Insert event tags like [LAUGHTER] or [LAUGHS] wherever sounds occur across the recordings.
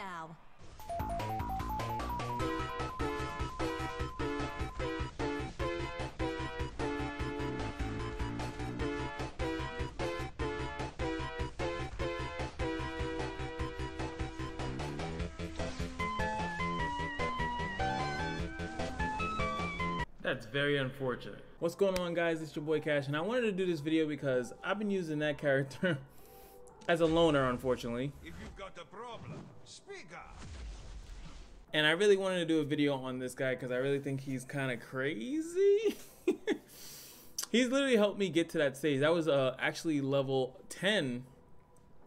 Dislyte, download now. That's very unfortunate. What's going on guys? It's your boy Kash and I wanted to do this video because I've been using that character [LAUGHS] as a loner unfortunately. Problem, speak up. And I really wanted to do a video on this guy because I really think he's kind of crazy. [LAUGHS] he's literally helped me get to that stage. That was uh, actually level 10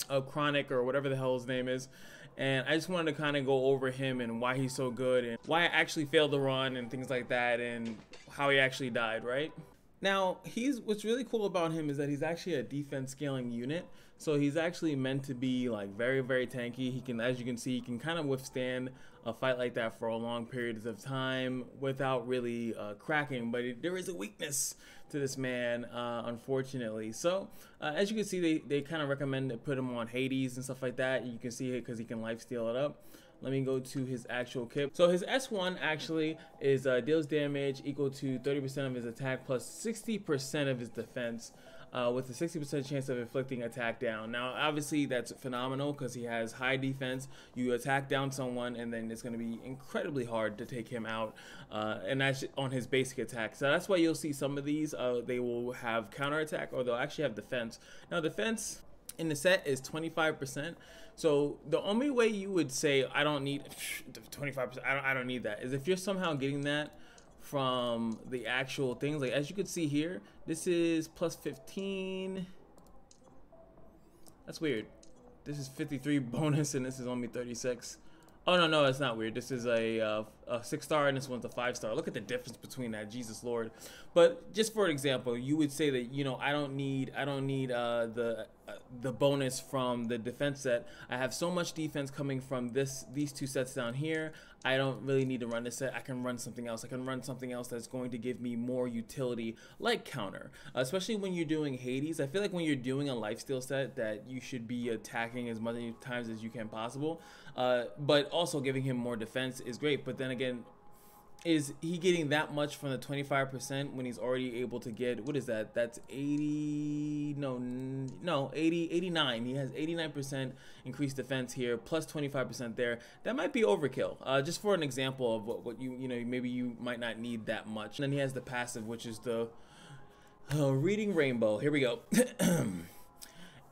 of Kronos or whatever the hell his name is and I just wanted to kind of go over him and why he's so good and why I actually failed the run and things like that and how he actually died, right? Now, he's what's really cool about him is that he's actually a defense scaling unit. So he's actually meant to be like very, very tanky. He can, as you can see, he can kind of withstand a fight like that for a long periods of time without really uh, cracking. But it, there is a weakness to this man, uh, unfortunately. So uh, as you can see, they, they kind of recommend to put him on Hades and stuff like that. You can see it because he can life steal it up. Let me go to his actual kit. So his S1 actually is uh, deals damage equal to 30% of his attack plus 60% of his defense. Uh, with a 60% chance of inflicting attack down. Now, obviously, that's phenomenal because he has high defense. You attack down someone, and then it's going to be incredibly hard to take him out, uh, and that's on his basic attack. So that's why you'll see some of these, uh, they will have counter attack, or they'll actually have defense. Now, defense in the set is 25%. So the only way you would say I don't need [SNIFFS] 25%, I don't, I don't need that is if you're somehow getting that from the actual things. Like as you can see here, this is plus 15. That's weird. This is 53 bonus and this is only 36. Oh no, no, it's not weird. This is a, uh, a six star and this one's a five star. Look at the difference between that, Jesus Lord. But just for example, you would say that you know I don't need I don't need uh, the uh, the bonus from the defense set. I have so much defense coming from this these two sets down here. I don't really need to run this set. I can run something else. I can run something else that's going to give me more utility, like counter. Especially when you're doing Hades. I feel like when you're doing a lifesteal set, that you should be attacking as many times as you can possible. Uh, but also giving him more defense is great. But then again, is he getting that much from the 25% when he's already able to get what is that? That's 80 no no 80 89 he has 89% increased defense here plus 25% there. That might be overkill. Uh, just for an example of what, what you you know maybe you might not need that much. And then he has the passive which is the uh, reading rainbow. Here we go [CLEARS THROAT]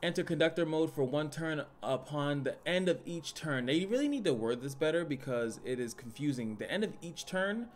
enter conductor mode for one turn upon the end of each turn. They really need to word this better because it is confusing. The end of each turn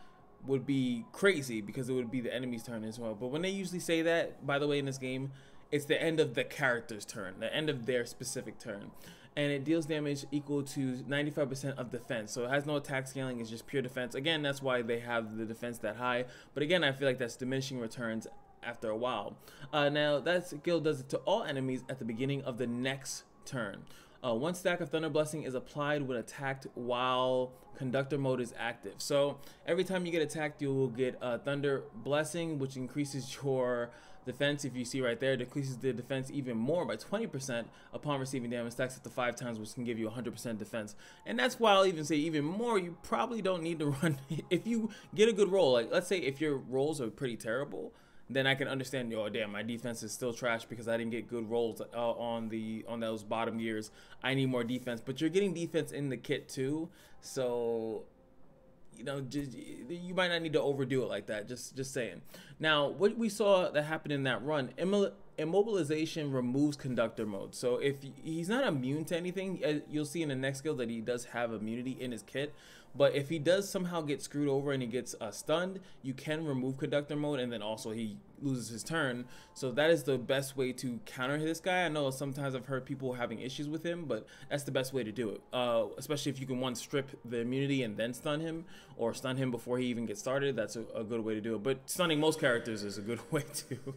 would be crazy because it would be the enemy's turn as well. But when they usually say that, by the way, in this game, it's the end of the character's turn, the end of their specific turn. And it deals damage equal to 95% of defense. So it has no attack scaling, it's just pure defense. Again, that's why they have the defense that high. But again, I feel like that's diminishing returns after a while. Uh, now, that skill does it to all enemies at the beginning of the next turn. Uh, one stack of Thunder Blessing is applied when attacked while Conductor mode is active. So every time you get attacked, you will get a Thunder Blessing, which increases your defense. If you see right there, decreases the defense even more by 20% upon receiving damage. Stacks up to five times, which can give you 100% defense. And that's why I'll even say even more. You probably don't need to [LAUGHS] run if you get a good roll. Like let's say if your rolls are pretty terrible then I can understand. Oh damn, my defense is still trash because I didn't get good rolls uh, on the on those bottom years. I need more defense, but you're getting defense in the kit too, so you know just, you might not need to overdo it like that. Just just saying. Now, what we saw that happened in that run, immobilization removes conductor mode. So if he's not immune to anything, uh, you'll see in the next skill that he does have immunity in his kit. But if he does somehow get screwed over and he gets uh, stunned, you can remove conductor mode and then also he loses his turn. So that is the best way to counter this guy. I know sometimes I've heard people having issues with him, but that's the best way to do it. Uh, especially if you can one strip the immunity and then stun him or stun him before he even gets started. That's a, a good way to do it. But stunning most characters is a good [LAUGHS] way to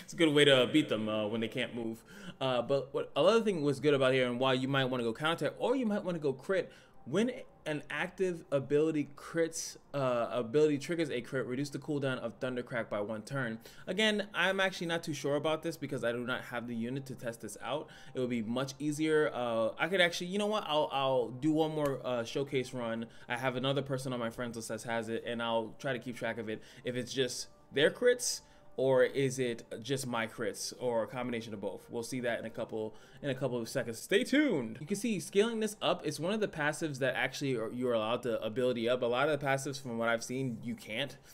it's a good way to beat them uh, when they can't move. Uh, but what another thing was good about here and why you might want to go counter or you might want to go crit when an active ability crits uh, ability triggers a crit, reduce the cooldown of Thundercrack by one turn. Again, I'm actually not too sure about this because I do not have the unit to test this out. It would be much easier. Uh, I could actually, you know what? I'll I'll do one more uh, showcase run. I have another person on my friends list that has it, and I'll try to keep track of it. If it's just their crits or is it just my crits or a combination of both? We'll see that in a couple in a couple of seconds. Stay tuned. You can see scaling this up is one of the passives that actually are, you're allowed to ability up. A lot of the passives from what i've seen you can't. [LAUGHS]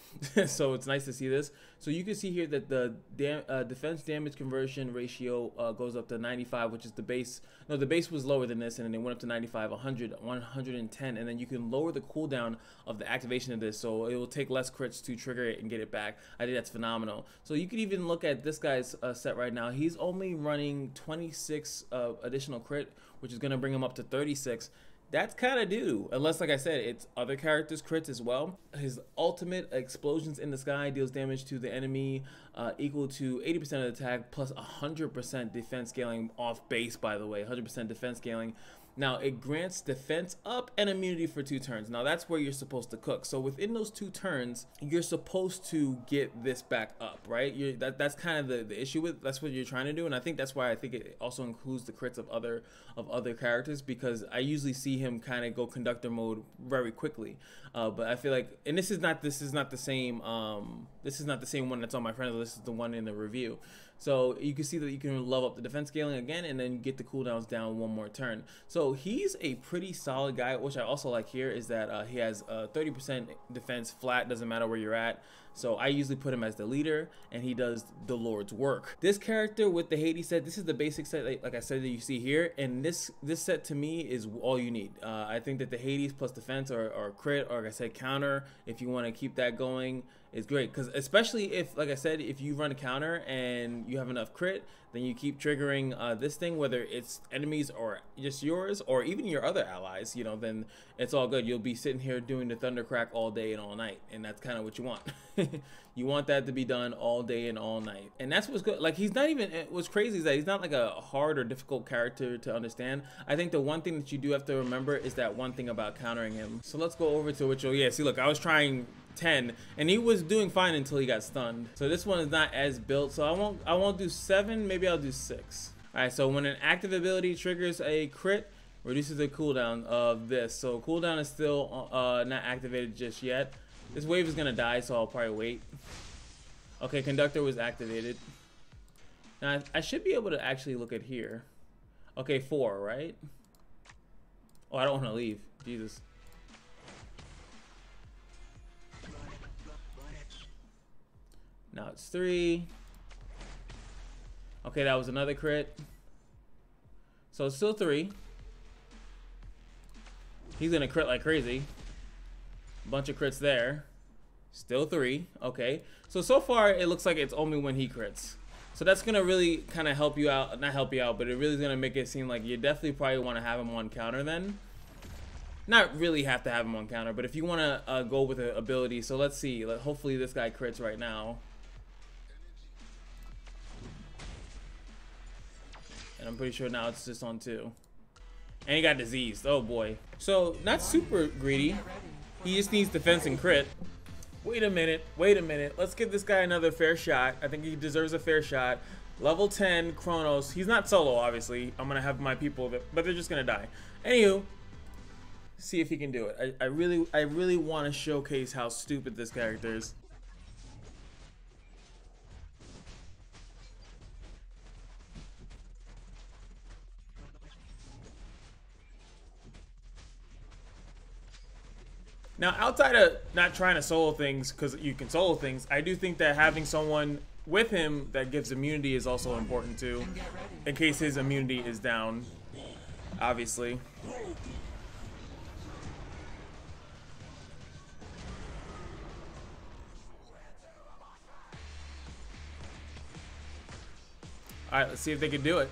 So it's nice to see this. So you can see here that the dam uh, defense damage conversion ratio uh, goes up to 95 which is the base. No the base was lower than this and then it went up to 95 100 110 and then you can lower the cooldown of the activation of this. So it will take less crits to trigger it and get it back. I think that's phenomenal so you could even look at this guy's uh, set right now. He's only running 26 uh, additional crit, which is going to bring him up to 36 that's kind of due. Unless, like I said, it's other characters' crits as well. His ultimate explosions in the sky deals damage to the enemy uh, equal to 80% of the attack plus 100% defense scaling off base, by the way. 100% defense scaling. Now, it grants defense up and immunity for two turns. Now, that's where you're supposed to cook. So within those two turns, you're supposed to get this back up, right? You're, that, that's kind of the, the issue with, that's what you're trying to do. And I think that's why I think it also includes the crits of other of other characters because I usually see him kind of go conductor mode very quickly. Uh, but I feel like, and this is not, this is not the same, um, this is not the same one that's on my friends list. This is the one in the review. So you can see that you can level up the defense scaling again and then get the cooldowns down one more turn. So he's a pretty solid guy, which I also like here is that uh, he has 30% defense flat, doesn't matter where you're at. So I usually put him as the leader and he does the Lord's work. This character with the Hades set, this is the basic set, like, like I said that you see here. And this this set to me is all you need. Uh, I think that the Hades plus defense or, or crit or like I said counter, if you want to keep that going, is great because especially if like i said if you run a counter and you have enough crit then you keep triggering uh, this thing whether it's enemies or just yours or even your other allies you know then it's all good. You'll be sitting here doing the thundercrack all day and all night and that's kind of what you want. [LAUGHS] You want that to be done all day and all night. And that's what's good. Like he's not even what's crazy is that he's not like a hard or difficult character to understand. I think the one thing that you do have to remember is that one thing about countering him. So let's go over to which oh yeah see look i was trying 10 and he was doing fine until he got stunned. So this one is not as built so i won't i won't do seven maybe i'll do six. All right so when an active ability triggers a crit reduces the cooldown of this. So cooldown is still uh, not activated just yet. This wave is gonna die so i'll probably wait. Okay conductor was activated. Now i should be able to actually look at here. Okay four right? Oh i don't want to leave. Jesus Now it's three. Okay, that was another crit. So it's still three. He's gonna crit like crazy. Bunch of crits there. Still three. Okay. So, so far, it looks like it's only when he crits. So that's gonna really kind of help you out. Not help you out, but it really is gonna make it seem like you definitely probably want to have him on counter then. Not really have to have him on counter, but if you want to uh, go with an ability. So let's see. Hopefully this guy crits right now. And I'm pretty sure now it's just on two. And he got diseased. Oh boy. So not super greedy. He just needs defense and crit. Wait a minute. Wait a minute. Let's give this guy another fair shot. I think he deserves a fair shot. Level 10 Kronos. He's not solo, obviously. I'm gonna have my people, but they're just gonna die. Anywho, see if he can do it. I, I really, I really want to showcase how stupid this character is. Now, outside of not trying to solo things, because you can solo things, I do think that having someone with him that gives immunity is also important too, in case his immunity is down, obviously. Alright, let's see if they can do it.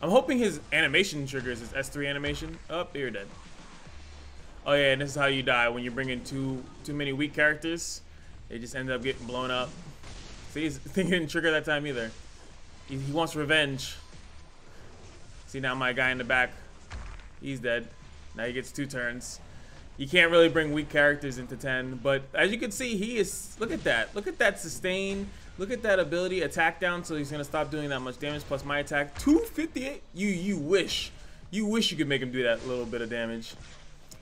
I'm hoping his animation triggers his S3 animation. Oh, you're dead. Oh yeah, and this is how you die when you bring in too too many weak characters. They just end up getting blown up. See, he's [LAUGHS] thinking trigger that time either. He, he wants revenge. See now my guy in the back, he's dead. Now he gets two turns. You can't really bring weak characters into 10, but as you can see, he is, look at that. Look at that sustain. Look at that ability, attack down, so he's gonna stop doing that much damage, plus my attack, 258. You, you wish. You wish you could make him do that little bit of damage.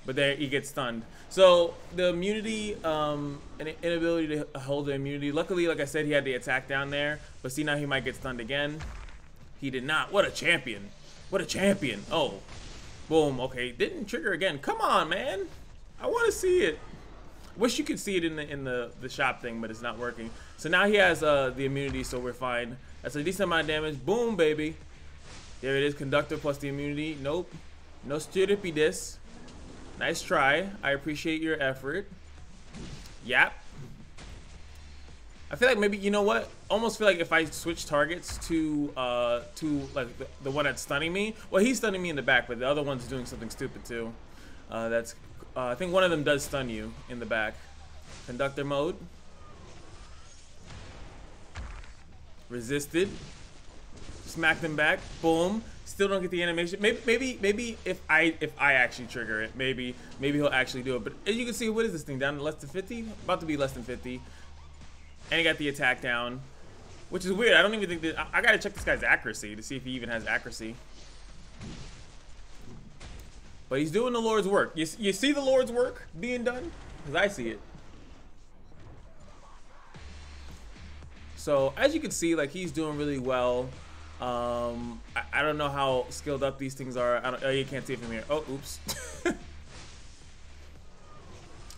But there, he gets stunned. So, the immunity, um, an inability to hold the immunity. Luckily, like I said, he had the attack down there, but see now he might get stunned again. He did not. What a champion. What a champion. Oh, boom. Okay, didn't trigger again. Come on, man. I want to see it. Wish you could see it in the in the the shop thing, but it's not working. So now he has uh, the immunity, so we're fine. That's a decent amount of damage. Boom, baby. There it is. Conductor plus the immunity. Nope. No stupidity this. Nice try. I appreciate your effort. Yep. I feel like maybe you know what? Almost feel like if I switch targets to uh to like the, the one that's stunning me. Well, he's stunning me in the back, but the other one's doing something stupid too. Uh, that's uh, I think one of them does stun you in the back. Conductor mode. Resisted. Smack them back. Boom. Still don't get the animation. Maybe, maybe, maybe if I if I actually trigger it, maybe maybe he'll actually do it. But as you can see, what is this thing down to less than 50? About to be less than 50. And he got the attack down, which is weird. I don't even think that I, I gotta check this guy's accuracy to see if he even has accuracy. But he's doing the Lord's work. You, you see the Lord's work being done? Because I see it. So, as you can see, like, he's doing really well. Um, I, I don't know how skilled up these things are. I don't, oh, you can't see it from here. Oh, oops. [LAUGHS]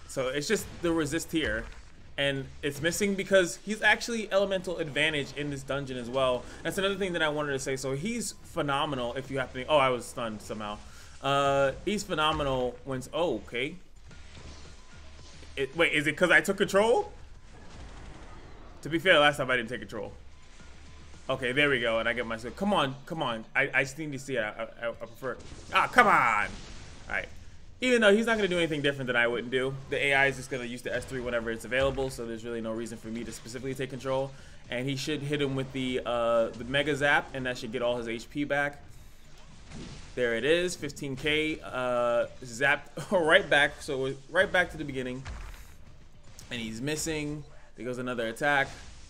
so, it's just the resist here. And it's missing because he's actually elemental advantage in this dungeon as well. That's another thing that I wanted to say. So, he's phenomenal if you happen to... Oh, I was stunned somehow. Uh, he's phenomenal when. Oh, okay. It, wait, is it because I took control? To be fair, last time I didn't take control. Okay, there we go, and I get myself. Come on, come on. I, I just need to see it. I, I, I prefer. Ah, come on. All right. Even though he's not going to do anything different than I wouldn't do. The AI is just going to use the S3 whenever it's available, so there's really no reason for me to specifically take control. And he should hit him with the uh, the Mega Zap, and that should get all his HP back. There it is, 15k, uh, zapped [LAUGHS] right back, so right back to the beginning. And he's missing. There goes another attack.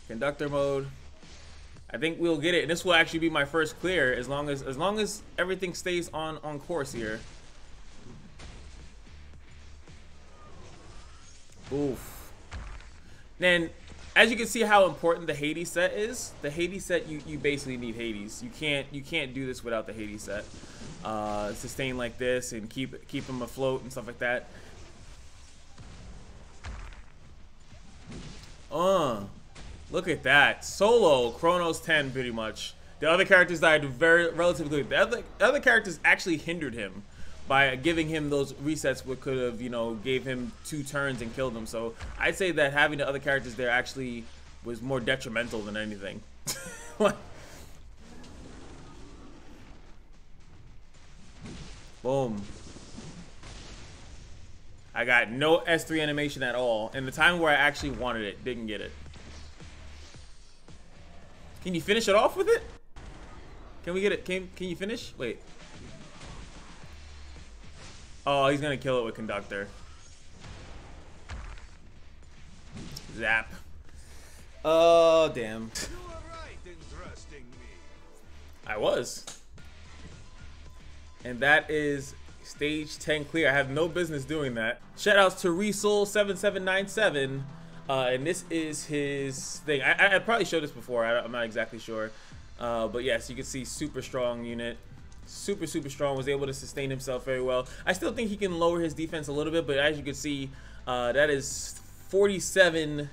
Conductor mode. I think we'll get it. This will actually be my first clear as long as as long as everything stays on on course here. Oof. Then as you can see how important the Hades set is, the Hades set you, you basically need Hades. You can't you can't do this without the Hades set uh, sustain like this and keep keep them afloat and stuff like that. Uh, look at that. Solo, Kronos 10 pretty much. The other characters died very relatively. The other, other characters actually hindered him by giving him those resets what could have, you know, gave him two turns and killed him. So I'd say that having the other characters there actually was more detrimental than anything. [LAUGHS] Boom. I got no S3 animation at all. And the time where I actually wanted it, didn't get it. Can you finish it off with it? Can we get it? Can, can you finish? Wait. Oh, he's gonna kill it with conductor. Zap. Oh, damn. I was. And that is stage 10 clear. I have no business doing that. Shout outs to Resoul7797. Uh, and this is his thing. I, I probably showed this before. I, am not exactly sure. Uh, but yes, you can see super strong unit. Super, super strong. Was able to sustain himself very well. I still think he can lower his defense a little bit. But as you can see, uh, that is 47,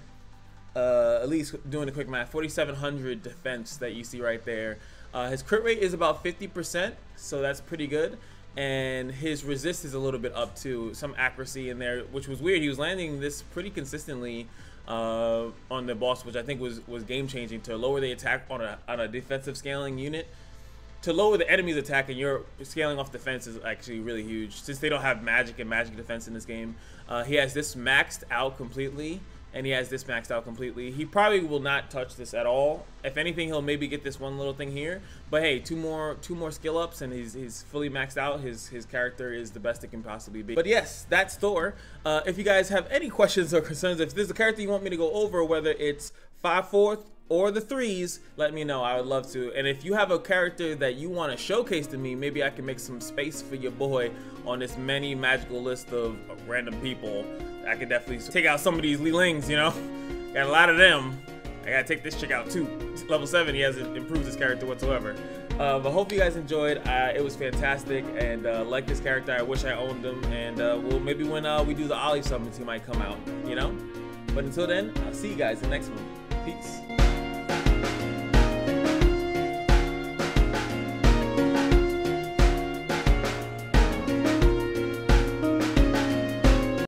uh, at least doing the quick math, 4,700 defense that you see right there. Uh, his crit rate is about 50%, so that's pretty good. And his resist is a little bit up to some accuracy in there, which was weird. He was landing this pretty consistently uh, on the boss, which I think was was game changing to lower the attack on a on a defensive scaling unit. To lower the enemy's attack and you're scaling off defense is actually really huge. Since they don't have magic and magic defense in this game, uh, he has this maxed out completely and he has this maxed out completely. He probably will not touch this at all. If anything, he'll maybe get this one little thing here. But hey, two more two more skill ups, and he's, he's fully maxed out. His his character is the best it can possibly be. But yes, that's Thor. Uh, if you guys have any questions or concerns, if there's a character you want me to go over, whether it's five fourth or the threes, let me know. I would love to. And if you have a character that you want to showcase to me, maybe I can make some space for your boy on this many magical list of random people. I could definitely take out some of these Li Lings, you know? [LAUGHS] Got a lot of them. I gotta take this chick out too. Level 7, he hasn't improved his character whatsoever. Uh, but hope you guys enjoyed. Uh, it was fantastic, and uh, like this character, I wish I owned him. And uh, well, maybe when uh, we do the Ollie summons, he might come out, you know? But until then, I'll see you guys in the next one. Peace.